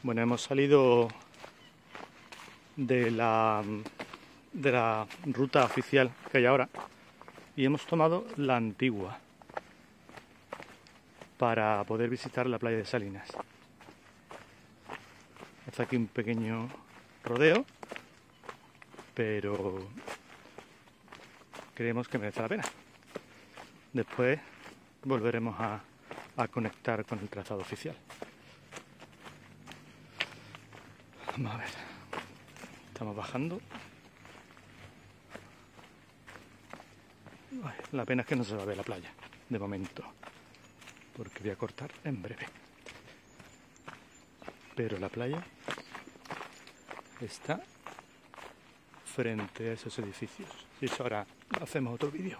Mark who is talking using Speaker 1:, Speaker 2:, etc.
Speaker 1: Bueno, hemos salido de la, de la ruta oficial que hay ahora y hemos tomado la antigua para poder visitar la playa de Salinas. Hasta aquí un pequeño rodeo, pero creemos que merece la pena. Después volveremos a, a conectar con el trazado oficial. Vamos a ver. Estamos bajando. la pena es que no se va a ver la playa, de momento. Porque voy a cortar en breve. Pero la playa está frente a esos edificios. Y eso ahora hacemos otro vídeo.